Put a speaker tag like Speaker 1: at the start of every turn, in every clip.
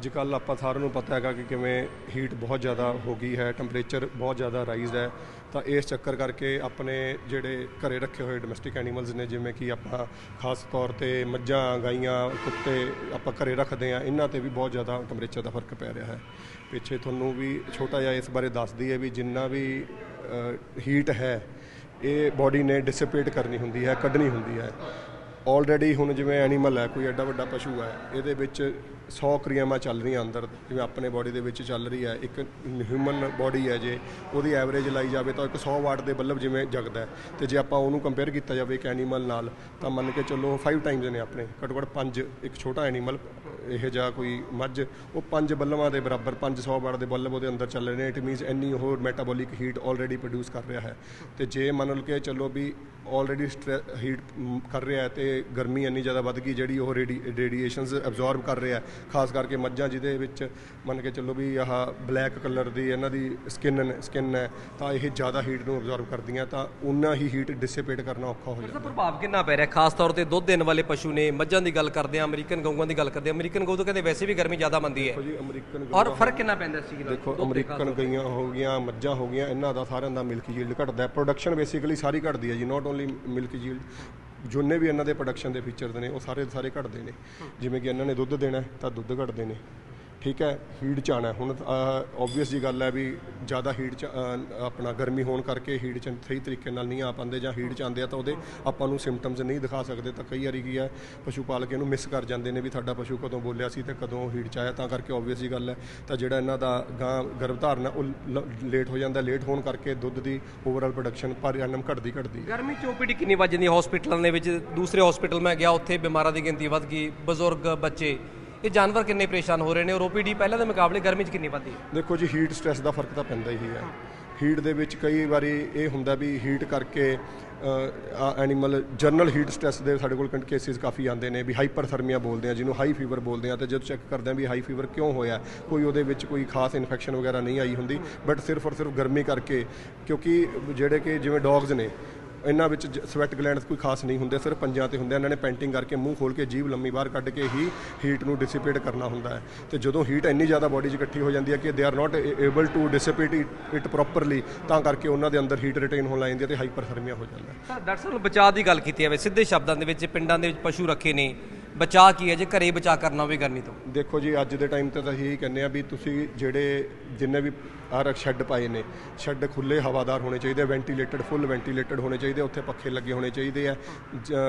Speaker 1: ਅੱਜ ਕੱਲ ਆਪਾਂ ਸਾਰਿਆਂ ਨੂੰ ਪਤਾ ਹੈਗਾ ਕਿ ਕਿਵੇਂ ਹੀਟ ਬਹੁਤ ਜ਼ਿਆਦਾ ਹੋ ਗਈ ਹੈ ਟੈਂਪਰੇਚਰ ਬਹੁਤ ਜ਼ਿਆਦਾ ਰਾਈਜ਼ ਹੈ। ਤਾਂ ਇਸ ਚੱਕਰ ਕਰਕੇ ਆਪਣੇ ਜਿਹੜੇ ਘਰੇ ਰੱਖੇ ਹੋਏ ਡੋਮੈਸਟਿਕ ਐਨੀਮਲਸ ਨੇ, ਜਿਵੇਂ ਕਿ ਆਪਾਂ ਖਾਸ ਤੌਰ ਤੇ ਮੱਝਾਂ, ਗਾਈਆਂ, ਕੁੱਤੇ ਆਪਾਂ ਘਰੇ ਰੱਖਦੇ ਆ ਇਹਨਾਂ ਤੇ ਵੀ ਬਹੁਤ ਜ਼ਿਆਦਾ ਟੈਂਪਰੇਚਰ ਦਾ ਫ਼ਰਕ ਪੈ ਰਿਹਾ ਹੈ। ਪਿੱਛੇ ਤੁਹਾਨੂੰ ਵੀ ਛੋਟਾ ਜਿਹਾ ਇਸ ਬਾਰੇ ਦੱਸਦੀ ਹੈ ਵੀ ਜਿੰਨਾ ਵੀ ਹੀਟ ਹੈ, ਇਹ ਬਾਡੀ ਨੇ ਡਿਸਿਪੇਟ ਕਰਨੀ ਹੁੰਦੀ ਹੈ, ਕੱਢਣੀ ਹੁੰਦੀ ਹੈ। ਆਲਰੇਡੀ ਹੁਣ ਜਿਵੇਂ ਐਨੀਮਲ ਹੈ, ਕੋਈ ਐਡਾ ਵੱਡਾ ਪਸ਼ੂ ਹੈ, ਇਹਦੇ ਵਿੱਚ 100 ਕਿਰਿਆਵਾਂ ਚੱਲ ਰਹੀਆਂ ਅੰਦਰ, ਜਿਵੇਂ ਆਪਣੇ ਬਾਡੀ ਦੇ ਵਿੱਚ ਚੱਲ ਰਹੀ ਹੈ, ਇੱਕ ਹਿਊਮਨ ਬਾਡੀ ਹੈ ਜੇ, ਉਹਦੀ ਐਵਰੇਜ ਲਾਈ ਜਾਵੇ ਤਾਂ ਇੱਕ 100 ਵਾਟ ਦੇ ਬੱਲਬ ਜਿਵੇਂ ਜਗਦਾ ਹੈ। ਤੇ ਜੇ ਆਪਾਂ ਉਹਨੂੰ ਕੰਪੇਅਰ ਕੀਤਾ ਜਾਵੇ ਇੱਕ ਐਨੀਮਲ ਨਾਲ, ਤਾਂ ਮੰਨ ਕੇ ਚੱਲੋ 5 ਟਾਈਮਸ ਨੇ ਆਪਣੇ ਘੱਟੋ ਘੱਟ 5 ਇੱਕ ਛੋਟਾ ਐਨੀਮਲ ਇਹ ਜਿਹਾ ਕੋਈ ਮੱਝ, ਉਹ ਪੰਜ ਬੱਲਬਾਂ ਦੇ ਬਰਾਬਰ 500 ਵਾਟ ਦੇ ਬੱਲਬ ਉਹਦੇ ਅੰਦਰ ਚੱਲ ਰਹੇ ਨੇ ਇਟ ਮੀਨਸ ਇੰਨੀ ਉਹ ਮੈਟਾਬੋਲਿਕ ਹੀਟ ਆਲਰੇਡੀ ਪ੍ਰੋਡਿਊਸ ਕਰ ਰਿਹਾ ਹੈ। ਤੇ ਜੇ ਮੰਨ ਲਓ ਕਿ ਚੱਲੋ ਵੀ ਆਲਰੇਡੀ ਹੀਟ ਕਰ ਰਿਹਾ ਹੈ ਤੇ ਗਰਮੀ ਇੰਨੀ ਜ਼ਿਆਦਾ ਵੱਧ ਗਈ, ਜਿਹੜੀ ਉਹ ਰੇਡੀਏਸ਼ਨਸ ਐਬਜ਼ੌਰਬ ਕਰ ਰਿਹਾ ਹੈ ਖਾਸ ਕਰਕੇ ਮੱਝਾਂ ਜਿਹਦੇ ਵਿੱਚ ਮੰਨ ਕੇ ਚੱਲੋ ਵੀ ਆਹ ਬਲੈਕ ਕਲਰ ਦੀ ਇਹਨਾਂ ਦੀ ਸਕਿਨ ਸਕਿਨ ਹੈ ਤਾਂ ਇਹ ਜ਼ਿਆਦਾ ਹੀਟ ਨੂੰ ਐਬਜ਼ੌਰਬ ਕਰਦੀਆਂ ਤਾਂ ਉਨਾ ਹੀ ਹੀਟ ਡਿਸਿਪੇਟ ਕਰਨਾ ਔਖਾ ਹੋ ਜਾਂਦਾ।
Speaker 2: ਇਹਦਾ ਪ੍ਰਭਾਵ ਕਿੰਨਾ ਪੈ ਰਿਹਾ? ਖਾਸ ਤੌਰ ਤੇ ਦੁੱਧ ਦੇਣ ਵਾਲੇ ਪਸ਼ੂ ਨੇ ਮੱਝਾਂ ਦੀ ਗੱਲ ਕਰਦੇ ਆ ਅਮਰੀਕਨ ਗਊਆਂ ਦੀ ਗੱਲ ਕਰਦੇ ਆ ਅਮਰੀਕਨ ਗਊ ਤਾਂ ਕਹਿੰਦੇ ਵੈਸੇ ਵੀ ਗਰਮੀ ਜ਼ਿਆਦਾ ਮੰਦੀ ਹੈ।
Speaker 1: ਦੇਖੋ ਜੀ ਅਮਰੀਕਨ
Speaker 2: ਔਰ ਫ਼ਰਕ ਕਿੰਨਾ ਪੈਂਦਾ ਨਾਲ
Speaker 1: ਦੇਖੋ ਅਮਰੀਕਨ ਗਈਆਂ ਹੋ ਗਈਆਂ ਮੱਝਾਂ ਹੋ ਗਈਆਂ ਇਹਨਾਂ ਦਾ ਸਾਰਿਆਂ ਦਾ ਮਿਲਕ ਯੀਲਡ ਘਟਦਾ ਹੈ। ਪ੍ਰੋਡਕਸ਼ਨ ਬੇਸਿਕਲੀ ਸਾਰੀ ਘਟਦੀ ਹੈ ਜੀ ਨਾਟ ਓਨਲੀ ਮਿਲਕ ਯੀਲਡ ਜਿੰਨੇ ਵੀ ਇਹਨਾਂ ਦੇ ਪ੍ਰੋਡਕਸ਼ਨ ਦੇ ਫੀਚਰਸ ਨੇ ਉਹ ਸਾਰੇ ਦੇ ਸਾਰੇ ਘਟਦੇ ਨੇ। ਜਿਵੇਂ ਕਿ ਇਹਨਾਂ ਨੇ ਦੁੱਧ ਦੇਣਾ ਤਾਂ ਦੁੱਧ ਘਟਦੇ ਨੇ। ਠੀਕ ਹੈ ਹੀਟ ਚ ਆਉਣਾ ਹੁਣ ਆਬਵੀਅਸ ਜੀ ਗੱਲ ਹੈ ਵੀ ਜ਼ਿਆਦਾ ਹੀਟ ਚ ਆਪਣਾ ਗਰਮੀ ਹੋਣ ਕਰਕੇ ਹੀਟ ਚ ਸਹੀ ਤਰੀਕੇ ਨਾਲ ਨਹੀਂ ਆ ਪਾਉਂਦੇ ਜਾਂ ਹੀਟ ਚ ਆਉਂਦੇ ਆ ਤਾਂ ਉਹਦੇ ਆਪਾਂ ਨੂੰ ਸਿੰਪਟਮਸ ਨਹੀਂ ਦਿਖਾ ਸਕਦੇ। ਤਾਂ ਕਈ ਵਾਰੀ ਕੀ ਹੈ, ਪਸ਼ੂ ਪਾਲਕ ਇਹਨੂੰ ਮਿਸ ਕਰ ਜਾਂਦੇ ਨੇ ਵੀ ਸਾਡਾ ਪਸ਼ੂ ਕਦੋਂ ਬੋਲਿਆ ਸੀ ਤੇ ਕਦੋਂ ਹੀਟ ਚ ਆਇਆ, ਤਾਂ ਕਰਕੇ ਆਬਵੀਅਸ ਜੀ ਗੱਲ ਹੈ। ਤਾਂ ਜਿਹੜਾ ਇਹਨਾਂ ਦਾ ਗਾਂ ਗਰਭਧਾਰਨ ਹੈ, ਉਹ ਲੇਟ ਹੋ ਜਾਂਦਾ ਲੇਟ ਹੋਣ ਕਰਕੇ ਦੁੱਧ ਦੀ ਓਵਰਆਲ ਪ੍ਰੋਡਕਸ਼ਨ ਪਰ ਐਨਮ ਘਟਦੀ ਘਟਦੀ
Speaker 2: ਗਰਮੀ ਚ OPD ਕਿੰਨੀ ਵੱਜ ਜਾਂਦੀ ਹੈ ਹਸਪੀਟਲਾਂ ਦੇ ਵਿੱਚ? ਦੂਸਰੇ ਹਸਪੀਟਲ ਮੈਂ ਗਿਆ, ਉੱਥੇ ਬਿਮਾਰਾਂ ਦੀ ਗਿਣਤੀ ਵੱਧ ਗਈ। ਬਜ਼ੁਰਗ, ਬੱਚੇ ਇਹ ਜਾਨਵਰ ਕਿੰਨੇ ਪਰੇਸ਼ਾਨ ਹੋ ਰਹੇ ਨੇ ਔਰ OPD ਪਹਿਲਾਂ ਦੇ ਮੁਕਾਬਲੇ ਗਰਮੀ ਚ ਕਿੰਨੀ ਵੱਧਦੀ ਹੈ?
Speaker 1: ਦੇਖੋ ਜੀ ਹੀਟ ਸਟ੍ਰੈਸ ਦਾ ਫ਼ਰਕ ਤਾਂ ਪੈਂਦਾ ਹੀ ਹੈ। ਹੀਟ ਦੇ ਵਿੱਚ ਕਈ ਵਾਰੀ ਇਹ ਹੁੰਦਾ ਵੀ ਹੀਟ ਕਰਕੇ ਐਨੀਮਲ ਜਨਰਲ ਹੀਟ ਸਟ੍ਰੈਸ ਦੇ ਸਾਡੇ ਕੋਲ ਕੇਸਿਸ ਕਾਫੀ ਆਉਂਦੇ ਨੇ ਵੀ ਹਾਈਪਰਥਰਮੀਆ ਬੋਲਦੇ ਆ, ਜਿਹਨੂੰ ਹਾਈ ਫੀਵਰ ਬੋਲਦੇ ਆ। ਤੇ ਜਦੋਂ ਚੈੱਕ ਕਰਦੇ ਆ ਵੀ ਹਾਈ ਫੀਵਰ ਕਿਉਂ ਹੋਇਆ, ਕੋਈ ਉਹਦੇ ਵਿੱਚ ਕੋਈ ਖਾਸ ਇਨਫੈਕਸ਼ਨ ਵਗੈਰਾ ਨਹੀਂ ਆਈ ਹੁੰਦੀ ਬਟ ਸਿਰਫ ਔਰ ਸਿਰਫ ਗਰਮੀ ਕਰਕੇ, ਕਿਉਂਕਿ ਜਿਹੜੇ ਕਿ ਜਿਵੇਂ ਡੌਗਸ ਨੇ ਇਹਨਾਂ ਵਿੱਚ ਸਵੈਟ ਗਲੈਂਡਸ ਕੋਈ ਖਾਸ ਨਹੀਂ ਹੁੰਦੇ ਸਿਰਫ ਪੰਜਾਂ ਤੇ ਹੁੰਦੇ। ਇਹਨਾਂ ਨੇ ਪੈਂਟਿੰਗ ਕਰਕੇ ਮੂੰਹ ਖੋਲ ਕੇ ਜੀਭ ਲੰਮੀ ਬਾਹਰ ਕੱਢ ਕੇ ਹੀ ਹੀਟ ਨੂੰ ਡਿਸਿਪੇਟ ਕਰਨਾ ਹੁੰਦਾ ਹੈ। ਤੇ ਜਦੋਂ ਹੀਟ ਇੰਨੀ ਜ਼ਿਆਦਾ ਬਾਡੀ 'ਚ ਇਕੱਠੀ ਹੋ ਜਾਂਦੀ ਹੈ ਕਿ they are not able to dissipate it properly ਤਾਂ ਕਰਕੇ ਉਹਨਾਂ ਦੇ ਅੰਦਰ ਹੀਟ ਰਿਟੇਨ ਹੋਣ ਲੱਗ ਜਾਂਦੀ ਹੈ ਤੇ ਹਾਈਪਰਥਰਮੀਆ ਹੋ ਜਾਂਦਾ ਹੈ।
Speaker 2: ਸਰ ਡਾਕਟਰ ਸਾਹਿਬ ਬਚਾਅ ਦੀ ਗੱਲ ਕੀਤੀ ਜਾਵੇ ਸਿੱਧੇ ਸ਼ਬਦਾਂ ਦੇ ਵਿੱਚ ਪਿੰਡਾਂ ਦੇ ਵਿੱਚ ਪਸ਼ੂ ਰੱਖੇ ਨੇ। ਬਚਾਅ ਕੀ ਹੈ? ਜੇ ਘਰੇ ਬਚਾਅ ਕਰਨਾ ਹੋਵੇ ਗਰਮੀ ਤੋਂ।
Speaker 1: ਦੇਖੋ ਜੀ ਅੱਜ ਦੇ ਟਾਈਮ ਤੇ ਤਾਂ ਇਹੀ ਕਹਿੰਦੇ ਆ ਵੀ ਤੁਸੀਂ ਜਿਹੜੇ ਜਿੰਨੇ ਵੀ ਆਰ ਸ਼ੈੱਡ ਪਾਏ ਨੇ। ਸ਼ੈੱਡ ਖੁੱਲੇ ਹਵਾਦਾਰ ਹੋਣੇ ਚਾਹੀਦੇ ਵੈਂਟੀਲੇਟਡ ਫੁੱਲ ਵੈਂਟੀਲੇਟਡ ਹੋਣੇ ਚਾਹੀਦੇ ਉੱਥੇ ਪੱਖੇ ਲੱਗੇ ਹੋਣੇ ਚਾਹੀਦੇ ਆ।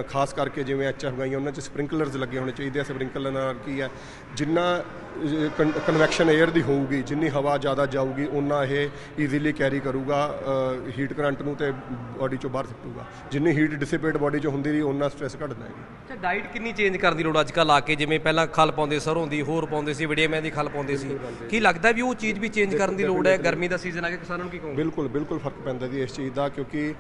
Speaker 1: ਖਾਸ ਕਰਕੇ ਜਿਵੇਂ ਐਚਐਫ ਗਾਈਆਂ ਉਹਨਾਂ 'ਚ ਸਪ੍ਰਿੰਕਲਰਸ ਲੱਗੇ ਹੋਣੇ ਚਾਹੀਦੇ ਆ। ਸਪ੍ਰਿੰਕਲਰ ਨਾਲ ਕੀ ਹੈ ਜਿੰਨਾ ਕਨਵੈਕਸ਼ਨ 에ਅਰ ਦੀ ਹੋਊਗੀ ਜਿੰਨੀ ਹਵਾ ਜ਼ਿਆਦਾ ਜਾਊਗੀ ਉਨਾ ਇਹ ਈਜ਼ੀਲੀ ਕੈਰੀ ਕਰੂਗਾ ਹੀਟ ਕਰੰਟ ਨੂੰ ਤੇ ਬਾਡੀ ਚੋਂ ਬਾਹਰ ਸੁੱਟੂਗਾ। ਜਿੰਨੀ ਹੀਟ ਡਿਸਿਪੇਟ ਬਾਡੀ 'ਚ ਹੁੰਦੀ ਰਹੀ ਉਨਾ ਸਟ੍ਰੈਸ ਘਟਦਾ ਹੈ
Speaker 2: ਅੱਛਾ ਡਾਈਟ ਕਿੰਨੀ ਚੇਂਜ ਕਰਨ ਦੀ ਲੋੜ ਅੱਜ ਕੱਲ੍ਹ ਆ ਕੇ? ਜਿਵੇਂ ਪਹਿਲਾਂ ਖਲ ਪਾਉਂਦੇ ਸਰੋਂ ਦੀ ਹੋਰ ਪਾਉਂਦੇ ਸੀ ਵੜੇਵੇਂ ਦੀ ਖਲ ਪਾਉਂਦੇ ਸੀ। ਕੀ ਲੱਗਦਾ ਵੀ ਉਹ ਚੀਜ਼ ਵੀ ਚੇਂਜ ਕਰਨ ਦੀ ਲੋੜ ਹੈ? ਹੈ ਗਰਮੀ ਦਾ ਸੀਜ਼ਨ ਆ ਗਿਆ ਕਿਸਾਨਾਂ ਨੂੰ ਕੀ ਕਹੋਗੇ?
Speaker 1: ਬਿਲਕੁਲ ਬਿਲਕੁਲ ਫ਼ਰਕ ਪੈਂਦਾ ਜੀ ਇਸ ਚੀਜ਼ ਦਾ ਕਿਉਂਕਿ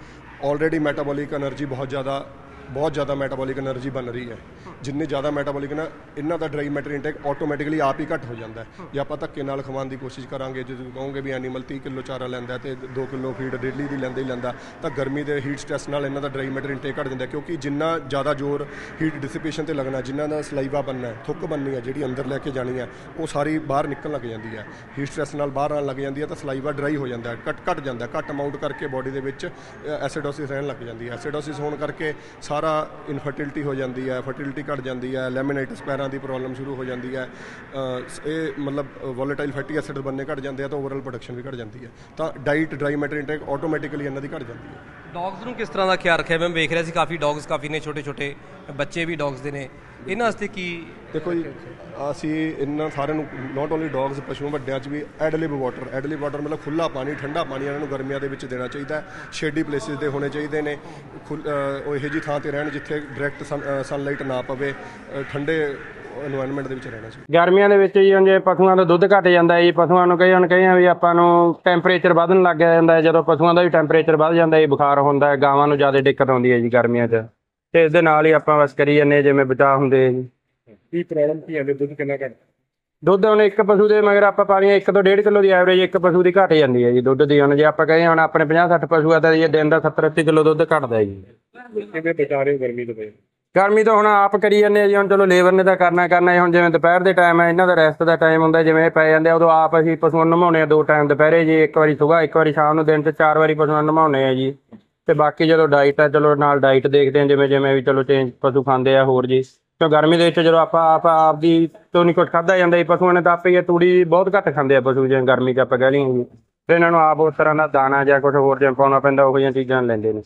Speaker 1: ਆਲਰੇਡੀ ਮੈਟਾਬੋਲਿਕ એનર્ਜੀ ਬਹੁਤ ਜ਼ਿਆਦਾ ਬਹੁਤ ਜ਼ਿਆਦਾ ਮੈਟਾਬੋਲਿਕ એનર્ਜੀ ਬਣ ਰਹੀ ਹੈ। ਜਿੰਨੇ ਜ਼ਿਆਦਾ ਮੈਟਾਬੋਲਿਕ ਨਾ, ਇਹਨਾਂ ਦਾ ਡਰਾਈ ਮੈਟਰ ਇਨਟੇਕ ਆਟੋਮੈਟਿਕਲੀ ਆਪ ਹੀ ਘਟ ਹੋ ਜਾਂਦਾ ਜੇ ਆਪਾਂ ਧੱਕੇ ਨਾਲ ਖਵਾਉਣ ਦੀ ਕੋਸ਼ਿਸ਼ ਕਰਾਂਗੇ, ਜੇ ਤੁਸੀਂ ਕਹੋਗੇ ਵੀ ਐਨੀਮਲ 30 ਕਿਲੋ ਚਾਰਾ ਲੈਂਦਾ ਤੇ 2 ਕਿਲੋ ਫੀਡ ਡੇਲੀ ਦੀ ਲੈਂਦਾ ਹੀ ਲੈਂਦਾ, ਤਾਂ ਗਰਮੀ ਦੇ ਹੀਟ ਸਟ੍ਰੈਸ ਨਾਲ ਇਹਨਾਂ ਦਾ ਡਰਾਈ ਮੈਟਰ ਇਨਟੇਕ ਘਟ ਜਾਂਦਾ ਕਿਉਂਕਿ ਜਿੰਨਾ ਜ਼ਿਆਦਾ ਜ਼ੋਰ ਹੀਟ ਡਿਸਪੇਸ਼ਨ ਤੇ ਲੱਗਣਾ, ਜਿੰਨਾ ਦਾ ਸਲਾਈਵਾ ਬਣਨਾ ਹੈ, ਥੁੱਕ ਬਣਨੀ ਹੈ, ਜਿਹੜੀ ਅੰਦਰ ਲੈ ਕੇ ਜਾਣੀ ਹੈ, ਉਹ ਸਾਰੀ ਬਾਹਰ ਨਿਕਲਣ ਲੱਗ ਜਾਂਦੀ ਹੈ। ਹੀਟ ਸਟ੍ਰੈਸ ਨਾਲ ਬਾਹਰ ਆਣ ਲੱਗ ਜਾਂਦੀ ਹੈ, ਤਾਂ ਸਲਾਈਵਾ ਡਰਾਈ ਹੋ ਜਾਂਦਾ ਘਟ ਘਟ ਜਾਂਦਾ ਘਟ ਅਮਾਉਂਟ ਕਰਕੇ ਬਾਡੀ ਦੇ ਵਿੱਚ ਐਸਿਡੋਸਿਸ ਰਹਿਣ ਲੱਗ ਜਾਂਦੀ ਹੈ। ਐਸਿਡੋਸਿਸ ਹੋਣ ਕਰਕੇ ਸਾਰਾ ਇਨਫਰਟੀਲਿਟੀ ਹੋ ਜਾਂਦੀ ਹੈ ਫਰਟੀਲਿਟੀ ਘਟ ਜਾਂਦੀ ਹੈ ਲੈਮਿਨੇਟਸ ਪੈਰਾਂ ਦੀ ਪ੍ਰੋਬਲਮ ਸ਼ੁਰੂ ਹੋ ਜਾਂਦੀ ਹੈ ਇਹ ਮਤਲਬ ਵੋਲੇਟਾਈਲ ਫੈਟੀ ਐਸਿਡ ਬੰਨੇ ਘਟ ਜਾਂਦੇ ਆ ਤਾਂ ਓਵਰਆਲ ਪ੍ਰੋਡਕਸ਼ਨ ਵੀ ਘਟ ਜਾਂਦੀ ਹੈ, ਤਾਂ diet dry matter intake automatically ਇਹਨਾਂ ਦੀ ਘਟ ਜਾਂਦੀ ਹੈ।
Speaker 2: ਡੌਗਸ ਨੂੰ ਕਿਸ ਤਰ੍ਹਾਂ ਦਾ ਖਿਆਲ ਰੱਖਿਆ? ਮੈਂ ਵੇਖ ਰਿਹਾ ਸੀ ਕਾਫੀ ਡੌਗਸ ਕਾਫੀ ਨੇ ਛੋਟੇ ਛੋਟੇ ਬੱਚੇ ਵੀ ਡੌਗਸ ਦੇ ਨੇ। ਇਹਨਾਂ ਵਾਸਤੇ ਕੀ
Speaker 1: ਦੇਖੋ ਜੀ, ਅਸੀਂ ਇਹਨਾਂ ਸਾਰਿਆਂ ਨੂੰ ਨਾਟ ਓਨਲੀ ਡੌਗਸ ਪਸ਼ੂਆਂ ਵੱਡਿਆਂ 'ਚ ਵੀ ਐਡਲਿਬ ਵਾਟਰ ਐਡਲਿਬ ਵਾਟਰ ਮਤਲਬ ਖੁੱਲਾ ਪਾਣੀ, ਠੰਡਾ ਪਾਣੀ ਇਹਨਾਂ ਨੂੰ ਗਰਮੀਆਂ ਦੇ ਵਿੱਚ ਦੇਣਾ ਚਾਹੀਦਾ ਹੈ। ਸ਼ੇਡੀ ਪਲੇਸਿਸ ਦੇ ਹੋਣੇ ਚਾਹੀਦੇ ਨੇ। ਖੁੱਲ੍ਹ- ਉਹ ਇਹੋ ਜਿਹੀ ਥਾਂ ਤੇ ਰਹਿਣ ਜਿੱਥੇ ਡਾਇਰੈਕਟ ਸਨਲਾਈਟ ਨਾ ਪਵੇ ਠੰਡੇ এনवायरमेंट ਦੇ ਵਿੱਚ ਰਹਿਣਾ ਸੀ।
Speaker 3: ਗਰਮੀਆਂ ਦੇ ਵਿੱਚ ਜੀ ਹੁਣ ਜੇ ਪਸ਼ੂਆਂ ਦਾ ਦੁੱਧ ਘਟ ਜਾਂਦਾ ਜੀ ਪਸ਼ੂਆਂ ਨੂੰ ਕਈ ਹੁਣ ਕਈਆਂ ਵੀ ਆਪਾਂ ਨੂੰ ਟੈਂਪਰੇਚਰ ਵਧਣ ਲੱਗ ਜਾਂਦਾ ਹੈ ਜਦੋਂ ਪਸ਼ੂਆਂ ਦਾ ਵੀ ਟੈਂਪਰੇਚਰ ਵੱਧ ਜਾਂਦਾ ਹੈ ਬੁਖਾਰ ਹੁੰਦਾ ਹੈ ਗਾਵਾਂ ਨੂੰ ਜ਼ਿਆਦਾ ਦਿੱਕਤ ਆਉਂਦੀ ਹੈ ਜੀ ਗਰਮੀਆਂ 'ਚ। ਤੇ ਇਸ ਦੇ ਨਾਲ ਹੀ ਆਪਾਂ ਬਸ ਕਰੀ ਜਾਂਦੇ ਜਿਵੇਂ ਬਚਾਅ ਹੁੰਦੇ ਜੀ।
Speaker 4: ਕੀ ਪ੍ਰੋਬਲਮ ਕੀ ਹੈ? ਦੁੱਧ ਕਿੰਨਾ ਘਟ?
Speaker 3: ਦੁੱਧ ਹੁਣ ਇੱਕ ਪਸ਼ੂ ਦੇ ਮਗਰ ਆਪਾਂ ਪਾਣੀ 1 ਤੋਂ 1.5 ਕਿਲੋ ਦੀ ਐਵਰੇਜ ਇੱਕ ਪਸ਼ੂ ਦੀ ਘਟ ਜਾਂਦੀ ਹੈ ਜੀ ਦੁੱਧ ਦੀ। ਹੁਣ ਜੇ ਆਪਾਂ ਕਹੀਏ ਹੁਣ ਆਪਣੇ 50 60 ਪਸ਼ੂ ਆ ਤਾਂ ਇਹ ਦਿਨ ਦਾ 70 80 ਕਿਲੋ ਦੁੱਧ ਘਟਦਾ ਹੈ ਜੀ।
Speaker 4: ਕਿਵੇਂ ਬਚਾ ਰਹੇ ਗਰਮੀ ਤੋਂ ਭਾਈ
Speaker 3: ਗਰਮੀ ਤਾਂ ਹੁਣ ਆਪ ਕਰੀ ਜਾਂਦੇ ਆ ਜੀ, ਹੁਣ ਚਲੋ ਲੇਬਰ ਨੇ ਤਾਂ ਕਰਨਾ ਕਰਨਾ ਹੁਣ ਜਿਵੇਂ ਦੁਪਹਿਰ ਦੇ ਟਾਈਮ ਹੈ ਇਹਨਾਂ ਦਾ ਰੈਸਟ ਦਾ ਟਾਈਮ ਹੁੰਦਾ, ਜਿਵੇਂ ਇਹ ਪੈ ਜਾਂਦੇ ਆ, ਉਦੋਂ ਆਪ ਅਸੀਂ ਪਸ਼ੂਆਂ ਨੂੰ ਨਮਾਉਣੇ ਆ ਦੋ ਟਾਈਮ ਦੁਪਹਿਰੇ ਜੀ, ਇੱਕ ਵਾਰੀ ਸਵੇਰ ਇੱਕ ਵਾਰੀ ਸ਼ਾਮ ਨੂੰ, ਦਿਨ 'ਚ ਚਾਰ ਵਾਰੀ ਪਸ਼ੂਆਂ ਨੂੰ ਨਮਾਉਣੇ ਆ ਜੀ। ਤੇ ਬਾਕੀ ਜਦੋਂ ਡਾਈਟ ਆ, ਚਲੋ ਨਾਲ ਡਾਈਟ ਦੇਖਦੇ ਆ, ਜਿਵੇਂ ਜਿਵੇਂ ਵੀ ਚਲੋ ਚੇਂਜ ਪਸ਼ੂ ਖਾਂਦੇ ਆ ਹੋਰ ਜੀ। ਤੇ ਗਰਮੀ ਦੇ ਵਿੱਚ ਜਦੋਂ ਆਪਾਂ, ਆਪ ਆਪ ਦੀ ਤੋਂ ਨਹੀਂ ਕੁਝ ਖਾਦਾ ਜਾਂਦਾ ਜੀ, ਪਸ਼ੂਆਂ ਨੇ ਤਾਂ ਆਪੇ ਹੀ ਇਹ ਤੂੜੀ ਬਹੁਤ ਘੱਟ ਖਾਂਦੇ ਆ ਪਸ਼ੂ, ਜਿਵੇਂ ਗਰਮੀ 'ਚ ਆਪਾਂ ਕਹਿ ਲਈਏ ਜੀ। ਤੇ ਇਹਨਾਂ ਨੂੰ ਆਪ ਉਸ ਤਰ੍ਹਾਂ ਦਾ ਦਾਣਾ ਜਾਂ ਕੁਝ ਹੋਰ ਜਿਵੇਂ ਪਾਉਣਾ ਪੈਂਦਾ, ਉਹ ਜਿਹੀਆਂ ਚੀਜ਼ਾਂ ਲੈਂਦੇ ਨੇ।